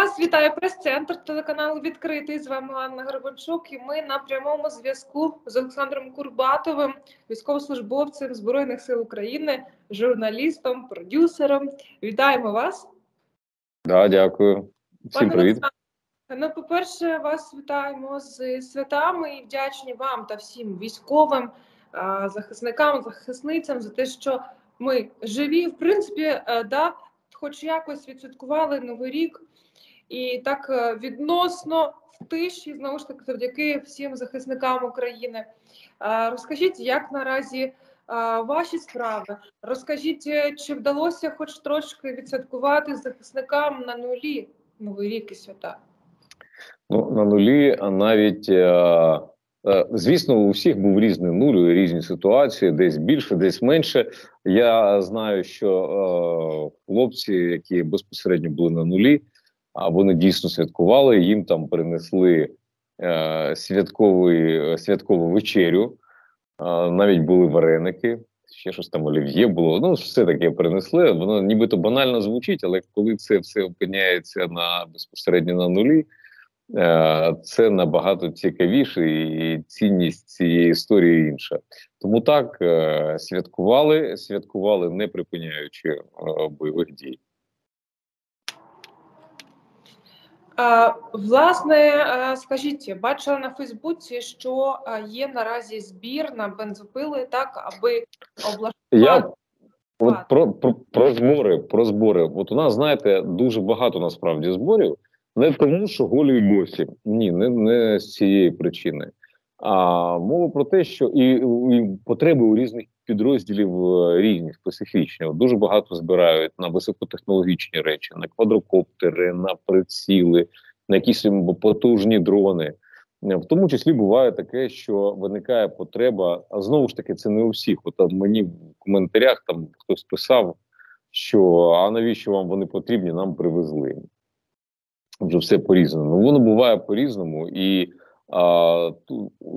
Вас вітає прес-центр телеканалу Відкритий. З вами Анна Горбанчук. І ми на прямому зв'язку з Олександром Курбатовим, військовослужбовцем Збройних сил України, журналістом, продюсером. Вітаємо вас. Да, дякую. Всім Пане привіт. Ну, по-перше, вас вітаємо з святами і вдячні вам та всім військовим, захисникам, захисницям за те, що ми живі. В принципі, е, да, хоч якось відсвяткували новий рік, і так е, відносно в тиші, знову ж таки, завдяки всім захисникам України. Розкажіть, як наразі ваші справи? Розкажіть, е, чи вдалося хоч трошки відсвяткувати захисникам на нулі новий рік і свята? Ну, на нулі, а навіть е, е, звісно, у всіх був різний нуль, різні ситуації, десь більше, десь менше. Я знаю, що е, хлопці, які безпосередньо були на нулі, а вони дійсно святкували. Їм там принесли е, святковий, святкову вечерю, е, навіть були вареники. Ще щось там олів'є було. Ну, все таке принесли. Воно нібито банально звучить, але коли це все опиняється на безпосередньо на нулі, Е, це набагато цікавіше, і цінність цієї історії інша. Тому так е, святкували, святкували, не припиняючи е, бойових дій. А, Власне, скажіть, бачила на Фейсбуці, що є наразі збір на бензопили, так аби облаштувати. Я от про, про, про збори, про збори. От у нас, знаєте, дуже багато насправді зборів. Не тому, що голі босі. Ні, не, не з цієї причини. А мова про те, що і, і потреби у різних підрозділів е, різні, специфічні. Дуже багато збирають на високотехнологічні речі, на квадрокоптери, на приціли, на якісь потужні дрони. В тому числі буває таке, що виникає потреба. А знову ж таки, це не у всіх. От мені в коментарях там хтось писав, що а навіщо вам вони потрібні? Нам привезли вже все по-різному. Ну, воно буває по-різному, і а, ту,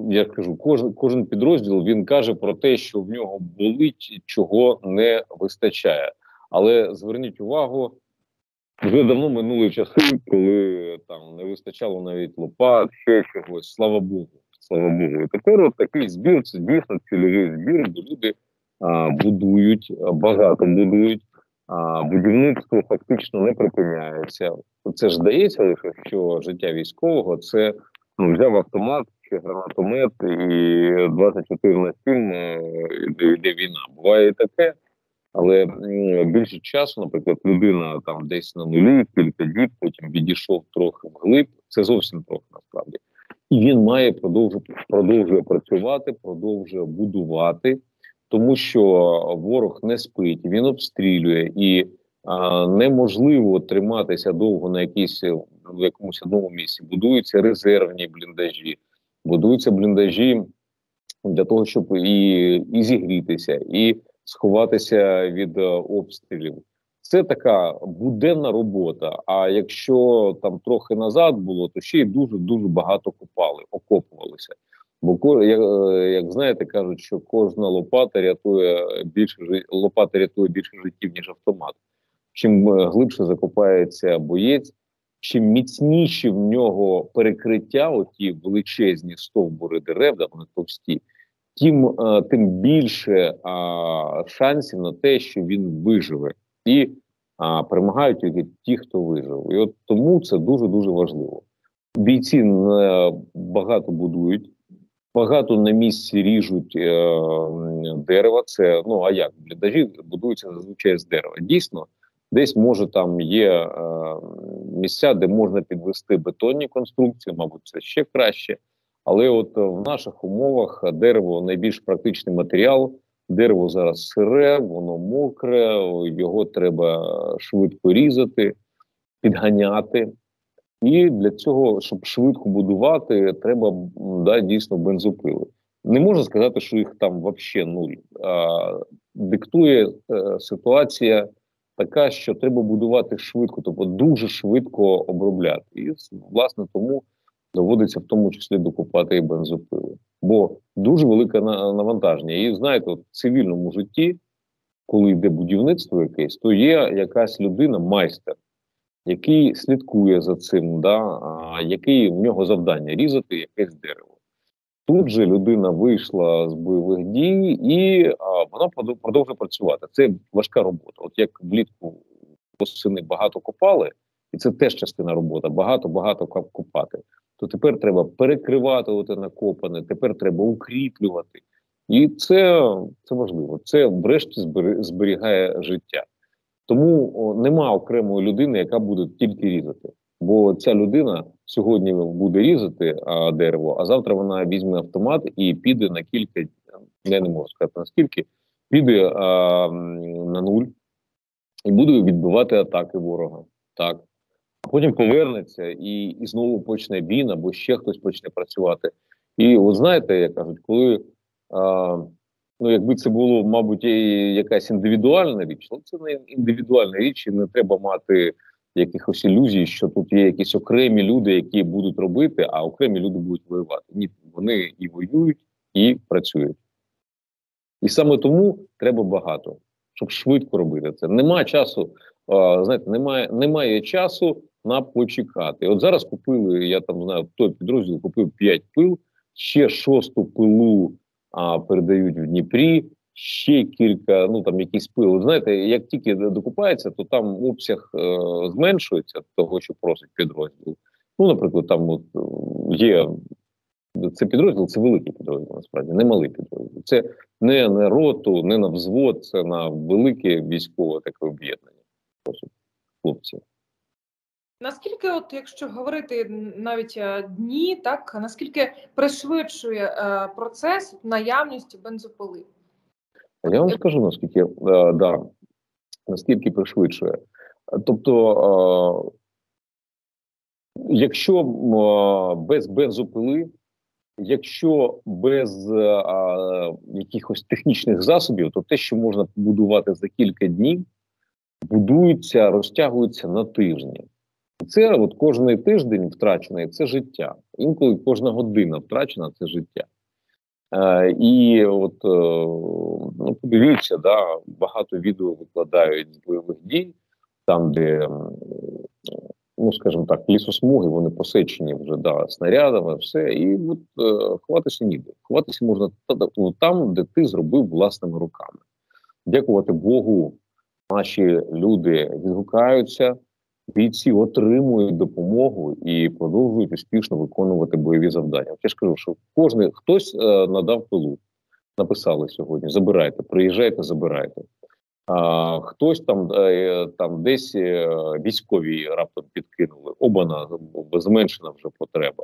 я кажу, кожен кожен підрозділ він каже про те, що в нього болить, чого не вистачає. Але зверніть увагу, вже давно минули часи, коли там не вистачало навіть лопат, ще чогось. Слава Богу. Слава Богу. І тепер от такий збір це дійсно цільовий збір, де люди а, будують, багато будують. А будівництво фактично не припиняється. Це ж здається, лише що життя військового це ну, взяв автомат чи гранатомет, і 24 на 7 е, йде війна. Буває і таке, але більше часу, наприклад, людина там десь на нулі, кілька діб, потім відійшов трохи вглиб. Це зовсім трохи насправді, і він має продовжувати продовжує працювати, продовжує будувати тому що ворог не спить, він обстрілює і а, неможливо триматися довго на якійсь в якомусь одному місці. Будуються резервні бліндажі, будуються бліндажі для того, щоб і, і зігрітися, і сховатися від е, обстрілів. Це така буденна робота. А якщо там трохи назад було, то ще й дуже дуже багато копали, окопувалися. Бо як, е, як знаєте, кажуть, що кожна лопата рятує більше лопата рятує більше життів, ніж автомат. Чим е, глибше закопається боєць, чим міцніші в нього перекриття, оті величезні стовбури дерев, да вони товсті, тим е, тим більше а, шансів на те, що він виживе, і а, перемагають тільки ті, хто вижив. І от тому це дуже дуже важливо. Бійці багато будують. Багато на місці ріжуть е, дерева. Це ну а як бліндажі будуються зазвичай з дерева. Дійсно, десь може там є е, місця, де можна підвести бетонні конструкції, мабуть, це ще краще. Але от в наших умовах дерево найбільш практичний матеріал. Дерево зараз сире, воно мокре, його треба швидко різати, підганяти. І для цього, щоб швидко будувати, треба да, дійсно бензопили. Не можна сказати, що їх там взагалі нуль. А, Диктує е, ситуація така, що треба будувати швидко, тобто дуже швидко обробляти. І власне тому доводиться в тому числі докупати і бензопили. Бо дуже велике навантаження. І знаєте, от в цивільному житті, коли йде будівництво якесь, то є якась людина, майстер який слідкує за цим, да, а, який в нього завдання різати якесь дерево. Тут же людина вийшла з бойових дій і а, вона продовжує працювати. Це важка робота. От як влітку восени багато копали, і це теж частина роботи. Багато багато копати. То тепер треба перекривати оте накопане, тепер треба укріплювати. І це це важливо. Це врешті зберігає життя. Тому нема окремої людини, яка буде тільки різати. Бо ця людина сьогодні буде різати а, дерево, а завтра вона візьме автомат і піде на кілька, я не можу сказати наскільки, піде а, на нуль і буде відбивати атаки ворога. Так. А потім повернеться і і знову почне він або ще хтось почне працювати. І от знаєте, як кажуть, коли а, ну якби це було, мабуть, якась індивідуальна річ, але це не індивідуальна річ, і не треба мати якихось ілюзій, що тут є якісь окремі люди, які будуть робити, а окремі люди будуть воювати. Ні, вони і воюють, і працюють. І саме тому треба багато, щоб швидко робити це. Нема часу, знаєте, немає немає часу на почекати. От зараз купили, я там знаю, той підрозділ купив 5 пил, ще шосту пилу а, передають в Дніпрі ще кілька, ну там якісь пили. Знаєте, як тільки докупається, то там обсяг е, зменшується того, що просить підрозділ. Ну, наприклад, там от є це підрозділ, це великий підрозділ, насправді, не малий підрозділ. Це не на роту, не на взвод, це на велике військове таке об'єднання. Хлопці. Наскільки, от якщо говорити навіть е, дні, так наскільки пришвидшує е, процес наявності бензопили? Я вам скажу наскільки е, да, наскільки пришвидшує. Тобто, е, якщо е, без бензопили, якщо без якихось технічних засобів, то те, що можна побудувати за кілька днів, будується, розтягується на тижні. І це от кожний тиждень втрачений це життя. Інколи кожна година втрачена це життя. Е, і от е, ну, подивіться, да, багато відео викладають з бойових дій, там, де, ну скажімо так, лісосмуги вони посечені вже да, снарядами, все, і от е, ховатися ніде. Ховатися можна там, де ти зробив власними руками. Дякувати Богу, наші люди відгукаються бійці отримують допомогу і продовжують успішно виконувати бойові завдання. Я ж кажу, що кожен хтось е, надав пилу, написали сьогодні: забирайте, приїжджайте, забирайте. А хтось там е, там десь е, військові раптом підкинули, обана зменшена вже потреба.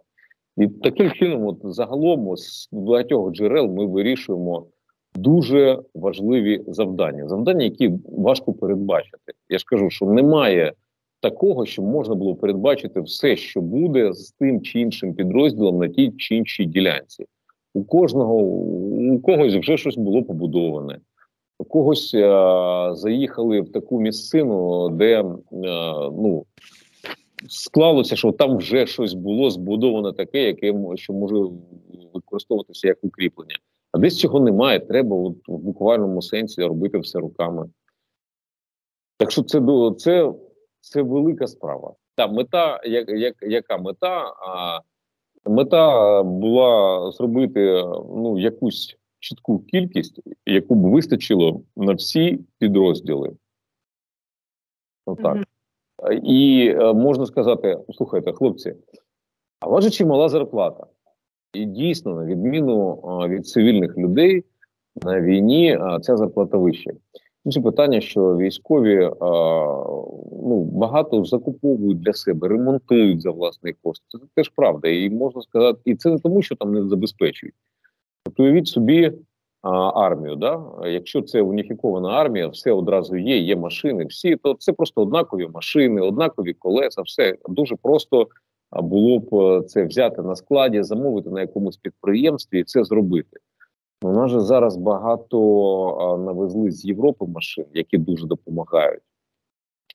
І таким чином, от загалом, з багатьох джерел ми вирішуємо дуже важливі завдання. Завдання, які важко передбачити. Я ж кажу, що немає такого, щоб можна було передбачити все, що буде з тим чи іншим підрозділом на тій чи іншій ділянці. У кожного у когось вже щось було побудоване, у когось а, заїхали в таку місцину, де а, ну склалося, що там вже щось було збудоване таке, яке що може використовуватися як укріплення. А десь цього немає. Треба от, в буквальному сенсі робити все руками. Так що це це це велика справа. Та мета, як, як яка мета? А мета була зробити ну якусь чітку кількість, яку б вистачило на всі підрозділи. Отак. Mm -hmm. І е, можна сказати: слухайте, хлопці, а у вас же чимала зарплата? І дійсно, на відміну від цивільних людей на війні, ця зарплата вища. Інше питання, що військові а, ну багато закуповують для себе, ремонтують за власний кошт. Це теж правда, і можна сказати, і це не тому, що там не забезпечують. Тобто уявіть собі а, армію. Да? Якщо це уніфікована армія, все одразу є, є машини, всі, то це просто однакові машини, однакові колеса, все дуже просто було б це взяти на складі, замовити на якомусь підприємстві і це зробити. У нас же зараз багато навезли з Європи машин, які дуже допомагають.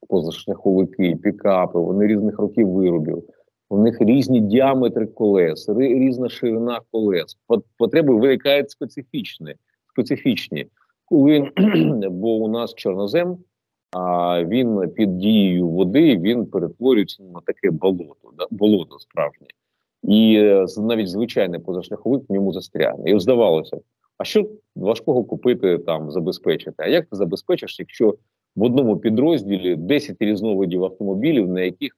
Позашляховики, пікапи, вони різних років виробів. У них різні діаметри колес, різна ширина колес. Потреби виникають специфічні. специфічні. Коли, Бо у нас чорнозем, а він під дією води він перетворюється на таке болото, болото справжнє. І е, навіть звичайний позашляховик в ньому застрягне. І здавалося, а що важкого купити там, забезпечити? А як ти забезпечиш, якщо в одному підрозділі 10 різновидів автомобілів, на яких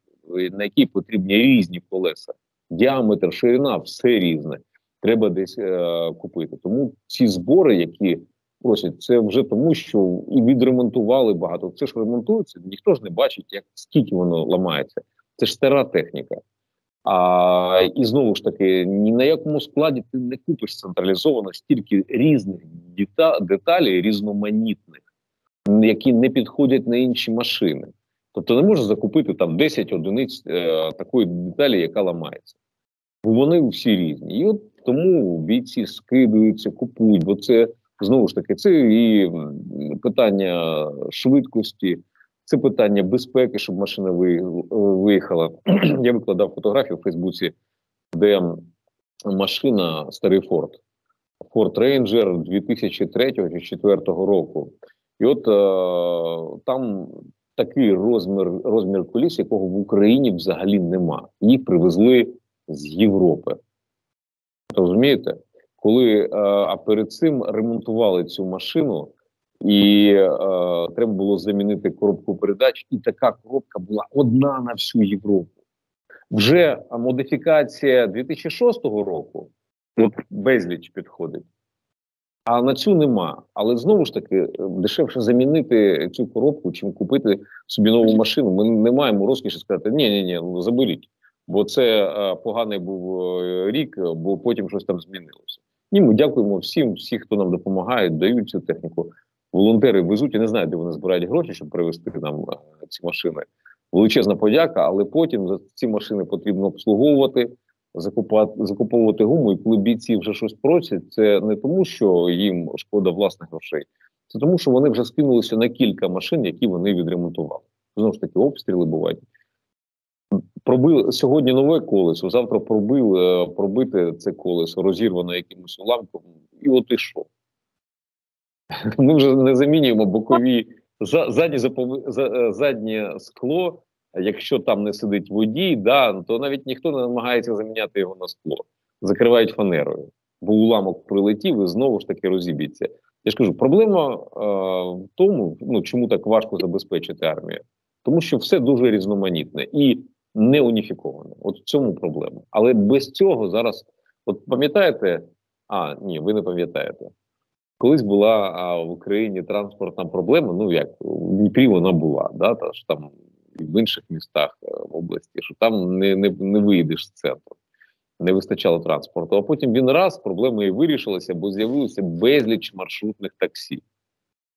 на які потрібні різні колеса, діаметр, ширина, все різне. Треба десь е, купити. Тому ці збори, які просять, це вже тому, що і відремонтували багато. Це ж ремонтується, ніхто ж не бачить, як скільки воно ламається. Це ж стара техніка. А і знову ж таки, ні на якому складі ти не купиш централізовано стільки різних деталей, різноманітних, які не підходять на інші машини. Тобто не можна закупити там 10 одиниць е, такої деталі, яка ламається. Бо вони всі різні. І от тому бійці скидуються, купують, бо це знову ж таки це і питання швидкості, це питання безпеки, щоб машина виїхала. Я викладав фотографію в Фейсбуці, де машина старий Форд. Ford Ranger 2003 чи 2004 року. І от е, там такий розмір розмір коліс, якого в Україні взагалі нема. Їх привезли з Європи. Розумієте? Коли е, а перед цим ремонтували цю машину, і е, треба було замінити коробку передач, і така коробка була одна на всю Європу. Вже модифікація 2006 року, от безліч підходить. А на цю нема. Але знову ж таки е, дешевше замінити цю коробку, чим купити собі нову машину. Ми не маємо розкіші сказати, ні, ні, ні, ну заберіть. Бо це а, е, поганий був е, рік, бо потім щось там змінилося. Ні, ми дякуємо всім, всі, хто нам допомагає, дають цю техніку. Волонтери везуть, я не знаю, де вони збирають гроші, щоб привезти нам ці машини. Величезна подяка, але потім за ці машини потрібно обслуговувати закупати закуповувати гуму, і коли бійці вже щось просять, це не тому, що їм шкода власних грошей, це тому, що вони вже скинулися на кілька машин, які вони відремонтували. Знову ж таки, обстріли бувають. Пробили сьогодні нове колесо. Завтра пробили е, пробити це колесо, розірвано якимось уламком, і от і що? Ми вже не замінюємо бокові задні е, заднє скло якщо там не сидить водій, да, то навіть ніхто не намагається заміняти його на скло, закривають фанерою, бо уламок прилетів і знову ж таки розіб'ється. Я ж кажу, проблема е, в тому, ну чому так важко забезпечити армію, тому що все дуже різноманітне і не уніфіковане. От в цьому проблема. Але без цього зараз, от пам'ятаєте, а ні, ви не пам'ятаєте. Колись була а, в Україні транспортна проблема. Ну як в Дніпрі вона була, да, та ж там і в інших містах е, в області, що там не не, не виїдеш з центру, не вистачало транспорту. А потім він раз проблема і вирішилася, бо з'явилося безліч маршрутних таксі.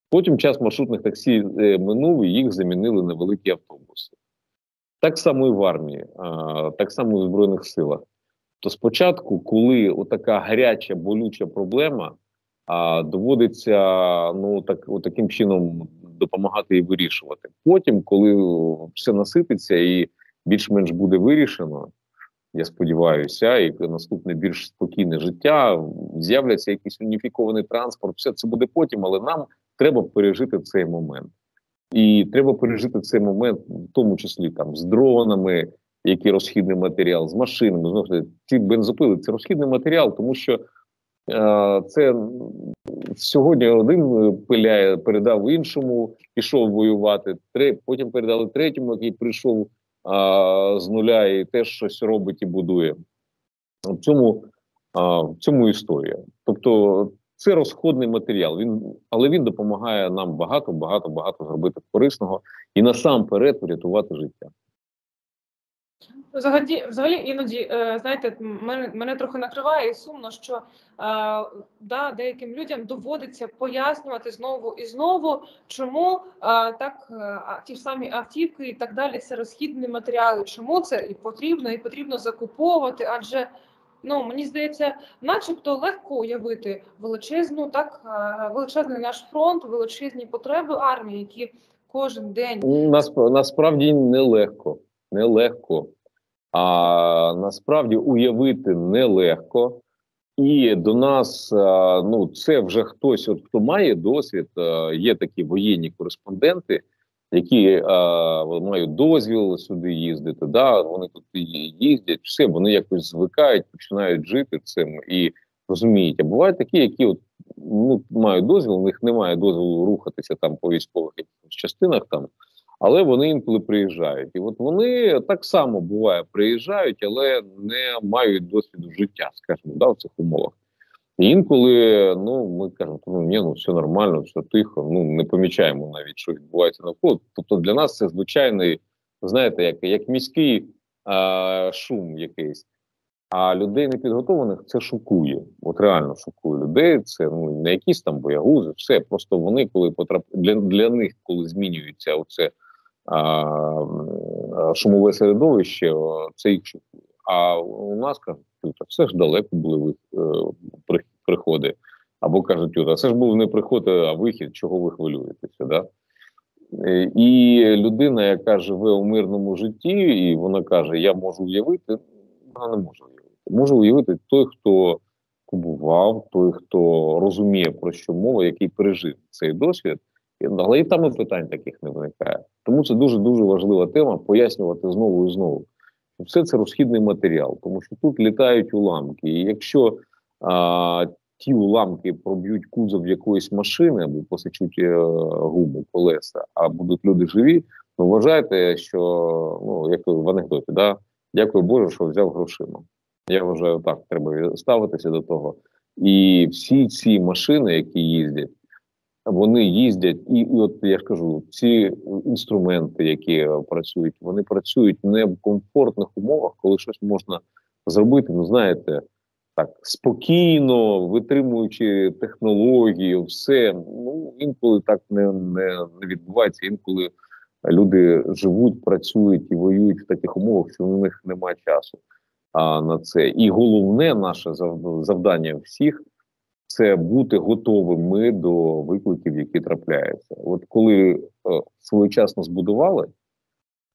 Потім час маршрутних таксі е, минув і їх замінили на великі автобуси. Так само і в армії, так само і в Збройних силах. То спочатку, коли отака гаряча болюча проблема, а доводиться ну так, таким чином допомагати і вирішувати. Потім, коли все насититься і більш-менш буде вирішено, я сподіваюся, і наступне більш спокійне життя, з'являться якийсь уніфікований транспорт. Все це буде потім, але нам треба пережити цей момент. І треба пережити цей момент, в тому числі там з дронами, який розхідний матеріал, з машинами. Знову ці бензопили це розхідний матеріал, тому що це сьогодні один е, пиляє, передав іншому, пішов воювати. потім передали третьому, який прийшов з нуля і теж щось робить і будує. В цьому в цьому історія. Тобто це розходний матеріал. Він але він допомагає нам багато, багато, багато зробити корисного і насамперед врятувати життя. Взагалі, взагалі іноді е, знаєте, мене мене трохи накриває і сумно, що е, да, деяким людям доводиться пояснювати знову і знову, чому е, так ті ж самі автівки і так далі це розхідні матеріали. Чому це і потрібно, і потрібно закуповувати? Адже ну мені здається, начебто легко уявити величезну, так величезний наш фронт, величезні потреби армії, які кожен день насправді нелегко, нелегко а насправді уявити нелегко. І до нас ну це вже хтось, от хто має досвід, є такі воєнні кореспонденти, які а, мають дозвіл сюди їздити. Да, Вони тут їздять, все, вони якось звикають, починають жити цим і розуміють. А бувають такі, які от ну мають дозвіл, у них немає дозволу рухатися там по військових частинах там. Але вони інколи приїжджають, і от вони так само буває приїжджають, але не мають досвіду життя, скажімо, да, в цих умовах. І інколи ну ми кажемо, ну ні, ну все нормально, все тихо. Ну не помічаємо навіть, що відбувається навколо. Тобто для нас це звичайний, знаєте, як як міський а, шум якийсь. А людей непідготованих це шокує. От реально шокує людей. Це ну не якісь там боягузи, все просто вони, коли потрапляють для, для них, коли змінюється оце шумове середовище, це їх шокує. А у нас кажуть, все ж далеко були е, приходи. Або кажуть, а це ж був не приход, а вихід, чого ви хвилюєтеся. Да? Е, і людина, яка живе у мирному житті, і вона каже: Я можу уявити, вона не може уявити. Може уявити той, хто побував, той, хто розуміє, про що мова, який пережив цей досвід. Але і там і питань таких не виникає. Тому це дуже дуже важлива тема пояснювати знову і знову. Все це розхідний матеріал, тому що тут літають уламки. І якщо а, ті уламки проб'ють кузов якоїсь машини або посичуть е, гуму, колеса, а будуть люди живі, то вважайте, що ну як в анекдоті, да дякую Боже, що взяв грошима. Я вважаю, так треба ставитися до того. І всі ці машини, які їздять, вони їздять, і, і от я ж кажу, ці інструменти, які працюють, вони працюють не в комфортних умовах, коли щось можна зробити. Ну знаєте, так спокійно, витримуючи технології, все ну інколи так не, не, не відбувається. Інколи люди живуть, працюють і воюють в таких умовах, що у них немає часу а, на це. І головне наше завдання всіх це бути готовими до викликів, які трапляються. От коли е, своєчасно збудували,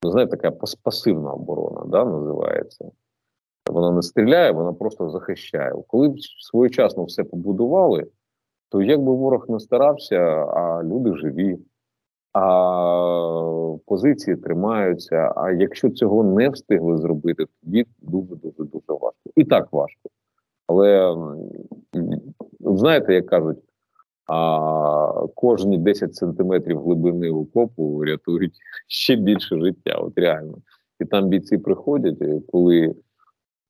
ну, знаєте, така пасивна оборона да, називається. Вона не стріляє, вона просто захищає. Коли своєчасно все побудували, то якби ворог не старався, а люди живі, а позиції тримаються. А якщо цього не встигли зробити, тоді дуже дуже дуже важко. І так важко. Але знаєте, як кажуть, а кожні 10 сантиметрів глибини окопу рятують ще більше життя. От реально. І там бійці приходять, коли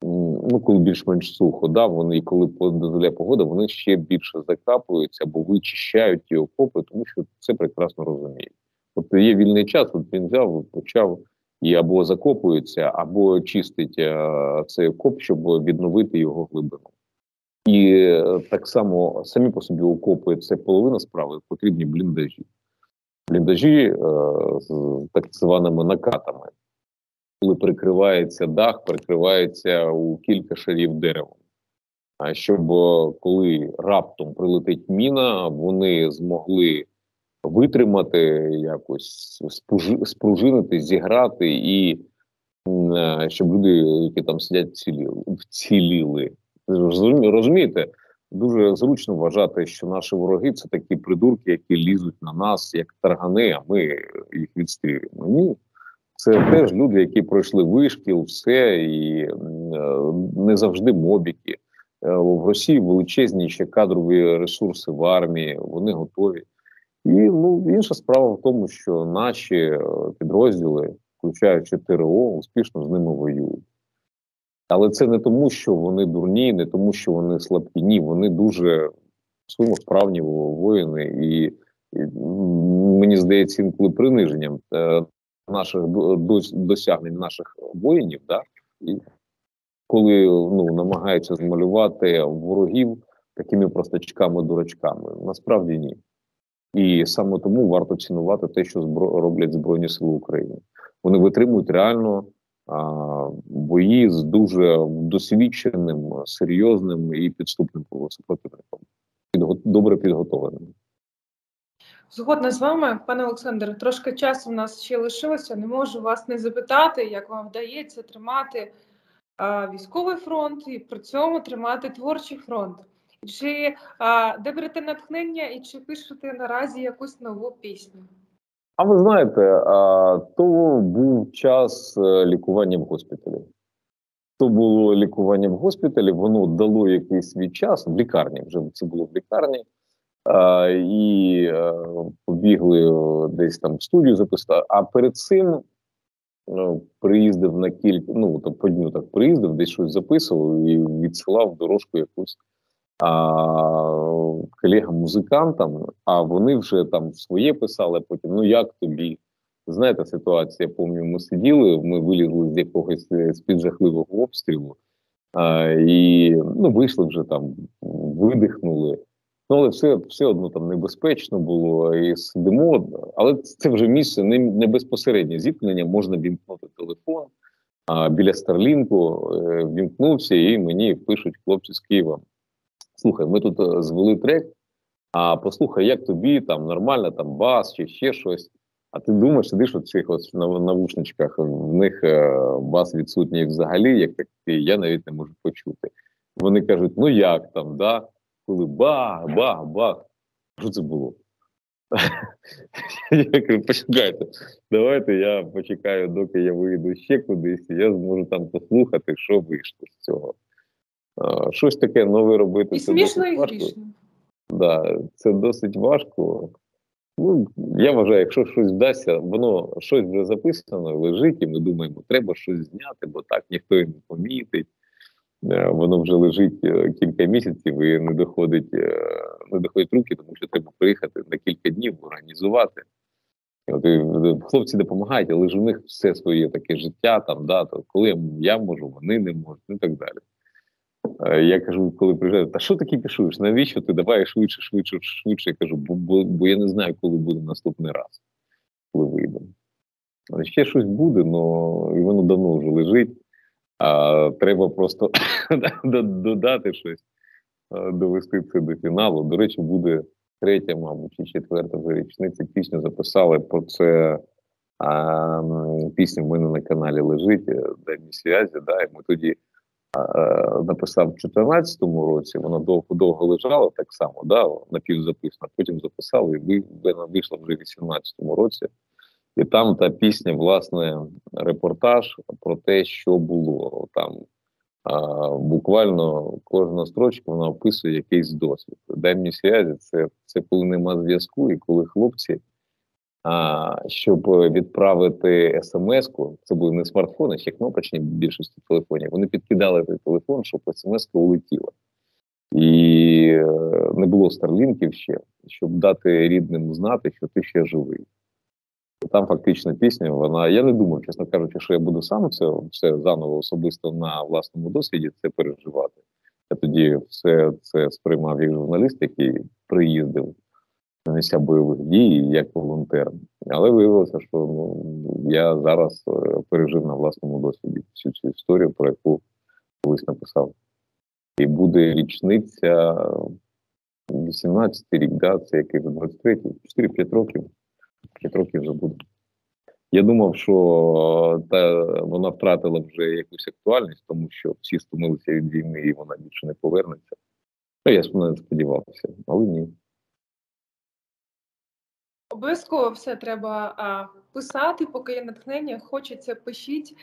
ну коли більш-менш сухо, да, вони коли дозволяє погода, вони ще більше закапуються або вичищають ті окопи, тому що це прекрасно розуміють. От є вільний час, от він взяв, почав і або закопується, або чистить а, цей окоп, щоб відновити його глибину. І е, так само самі по собі окопи це половина справи, потрібні бліндажі. Бліндажі е, з так званими накатами, коли прикривається дах, прикривається у кілька шарів деревом. А щоб е, коли раптом прилетить міна, вони змогли витримати, якось спружинити, зіграти, і е, щоб люди, які там сидять, вціліли. Розумієте, дуже зручно вважати, що наші вороги це такі придурки, які лізуть на нас як таргани, а ми їх відстрілюємо. Ні, це теж люди, які пройшли вишкіл, все і е, не завжди мобіки. Е, в Росії величезні ще кадрові ресурси в армії, вони готові. І ну інша справа в тому, що наші е, підрозділи, включаючи ТРО, успішно з ними воюють. Але це не тому, що вони дурні, не тому, що вони слабкі. Ні, вони дуже своєму справні воїни, і, і мені здається, інколи приниженням е, наших досягнень наших воїнів, да? і коли ну, намагаються змалювати ворогів такими простачками-дурачками. Насправді ні. І саме тому варто цінувати те, що збро роблять Збройні Сили України. Вони витримують реально бої з дуже досвідченим, серйозним і підступним супротивником, добре підготовленим. Згодна з вами, пане Олександре, трошки часу в нас ще лишилося. Не можу вас не запитати, як вам вдається тримати а, військовий фронт і при цьому тримати творчий фронт. Чи а, де берете натхнення і чи пишете наразі якусь нову пісню? А ви знаєте, то був час е, лікування в госпіталі. То було лікування в госпіталі, воно дало якийсь свій час в лікарні. Вже це було в лікарні, і е, побігли десь там в студію записати. А перед цим ну, приїздив на кілька, ну там по дню так приїздив, десь щось записував і відсилав дорожку якусь колегам-музикантам, а вони вже там своє писали. Потім ну як тобі? Знаєте, ситуація, пам'ятаю, ми сиділи, ми вилізли з якогось е, з-під жахливого обстрілу, а, і ну, вийшли вже там, видихнули. Ну, але все все одно там небезпечно було і сидимо. Але це вже місце не не безпосереднє зіткнення, можна вімкнути телефон. А біля Старлінку е, вімкнувся, і мені пишуть хлопці з Києва: слухай, ми тут е, звели трек, а послухай, як тобі там нормально, там бас чи ще щось. А ти думаєш, сидиш у цих ось навушничках, в них е, бас відсутній взагалі, як такий, я навіть не можу почути. Вони кажуть, ну як там, да? коли бах, бах, бах. Що це було? Я кажу, почекайте, давайте я почекаю, доки я вийду ще кудись, і я зможу там послухати, що вийшло з цього. Щось таке нове робити. І це смішно, і грішно. Да, це досить важко. Ну, Я вважаю, якщо щось вдасться, воно щось вже записано, лежить, і ми думаємо, треба щось зняти, бо так ніхто і не помітить. Е, воно вже лежить е, кілька місяців і не доходить, е, не доходить руки, тому що треба приїхати на кілька днів, організувати. От і Хлопці допомагають, але ж у них все своє таке життя, там, да, то коли я можу, вони не можуть, і так далі. Я кажу, коли приїжджаю, та що таке пішуєш? Навіщо ти давай швидше, швидше, швидше? Я кажу, бо, бо, бо я не знаю, коли буде наступний раз, коли вийдемо. Ще щось буде, але воно давно вже лежить. А треба просто додати щось, довести це до фіналу. До речі, буде третя, мабуть, чи четверта вже річниця. Пісню записали про це. А, Пісня в мене на каналі лежить е, Денні зв'язі. Да, і ми тоді написав в 2014 році. Вона довго довго лежала так само, да, напівзаписана, потім записали, і вона вийшла вже в 2018 році. І там та пісня, власне, репортаж про те, що було там. А, Буквально кожна строчка вона описує якийсь досвід. Демні зв'язі це це коли нема зв'язку, і коли хлопці, щоб відправити смс-ку, це були не смартфони, ще кнопочні більшості телефонів. Вони підкидали той телефон, щоб смс-ка улетіла. І е, не було старлінків ще, щоб дати рідним знати, що ти ще живий. Там фактично пісня, вона я не думав, чесно кажучи, що я буду сам це все заново особисто на власному досвіді це переживати. Я тоді все це сприймав як журналіст, який приїздив на місця бойових дій як волонтер. Але виявилося, що ну, я зараз е, пережив на власному досвіді всю цю історію, про яку колись написав. І буде річниця 18 рік, да, це який 23 4-5 років. 5 років вже буде. Я думав, що та вона втратила вже якусь актуальність, тому що всі стомилися від війни і вона більше не повернеться. Ну, я сподівався, але ні. Обов'язково все треба а, писати, поки є натхнення. Хочеться, пишіть,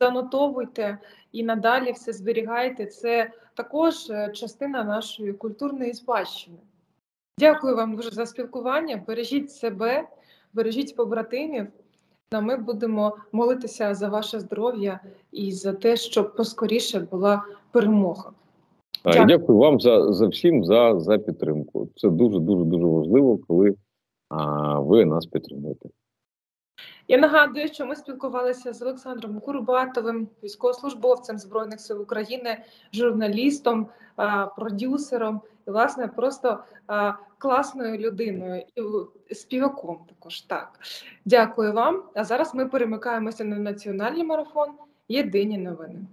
занотовуйте і надалі все зберігайте. Це також е, частина нашої культурної спадщини. Дякую вам дуже за спілкування. Бережіть себе бережіть побратимів. А ми будемо молитися за ваше здоров'я і за те, щоб поскоріше була перемога. Дякую, Дякую вам за за всім за за підтримку. Це дуже дуже дуже важливо, коли а, ви нас підтримуєте. Я нагадую, що ми спілкувалися з Олександром Курбатовим, військовослужбовцем збройних сил України, журналістом, продюсером і власне просто класною людиною і співаком. Також так дякую вам. А зараз ми перемикаємося на національний марафон. Єдині новини.